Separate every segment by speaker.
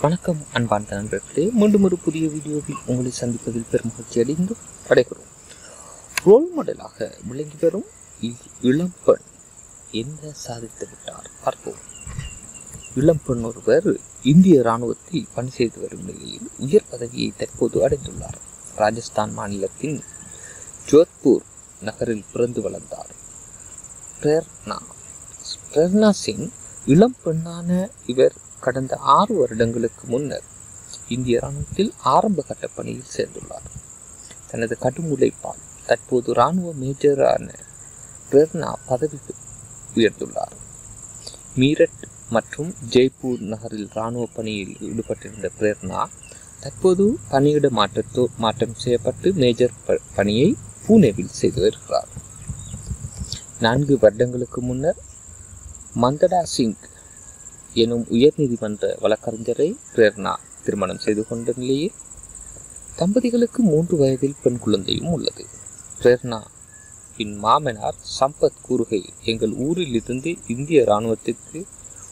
Speaker 1: வணக்கம் அன்பார்ந்த நண்பர்களே. மீண்டும் ஒரு புதிய வீடியோவில் உங்களை சந்திப்பதில் பெரும் மகிழ்ச்சி அடைந்து அடைகிறோம் ரோல் மாடலாக விளங்கி வரும் இ- இளம்பெண் என்ன சாதித்து விட்டார்? பார்ப்போம். இளம்பெண் ஒருவர் இந்திய இராணுவத்தில் பணி செய்து வரும் நிலையில் உயர் பதவியை தற்போது அடைந்துள்ளார். ராஜஸ்தான் மாநிலத்தின் ஜோத்பூர் நகரில் பிறந்து வளர்ந்தார். பிரேர்னா பிரேர்னா சிங் இளம் பெண்ணான இவர் கடந்த ஆறு வருடங்களுக்கு முன்னர் இந்திய இராணுவத்தில் ஆரம்ப கட்ட பணியில் சேர்ந்துள்ளார். தனது கடும் உழைப்பால் தற்போது இராணுவ மேஜரான பிரேர்னா பதவி உயர்ந்துள்ளார். மீரட் மற்றும் ஜெய்ப்பூர் நகரில் இராணுவ பணியில் ஈடுபட்டிருந்த பிரேர்னா தற்போது பணியிட மாற்றத்தோ மாற்றம் செய்யப்பட்டு மேஜர் ப- பணியை பூனேவில் செய்து வருகிறார். நான்கு வருடங்களுக்கு முன்னர் மந்தடா சிங் எனும் உயர்நீதிமன்ற வழக்கறிஞரை பிரேர்னா திருமணம் செய்து கொண்ட நிலையில் தம்பதிகளுக்கு மூன்று வயதில் பெண் குழந்தையும் உள்ளது. பிரேர்னா பின் மாமனார் சம்பத் கூறுகையில் எங்கள் ஊரில் இருந்து இந்திய இராணுவத்திற்கு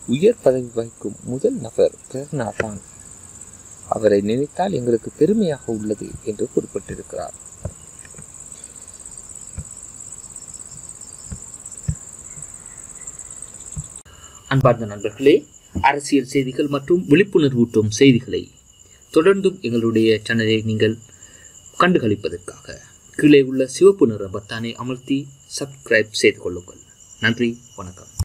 Speaker 1: உயர் பதவி வகிக்கும் முதல் நபர் பிரேர்னா தான். அவரை நினைத்தால் எங்களுக்கு பெருமையாக உள்ளது என்று குறிப்பிட்டிருக்கிறார். அன்பார்ந்த நண்பர்களே அரசியல் செய்திகள் மற்றும் விழிப்புணர்வூட்டும் செய்திகளை தொடர்ந்தும் எங்களுடைய சேனலை நீங்கள் கண்டுகளிப்பதற்காக கீழே உள்ள சிவப்பு நிற பத்தானை அமர்த்தி சப்ஸ்கிரைப் செய்து கொள்ளுங்கள். நன்றி வணக்கம்.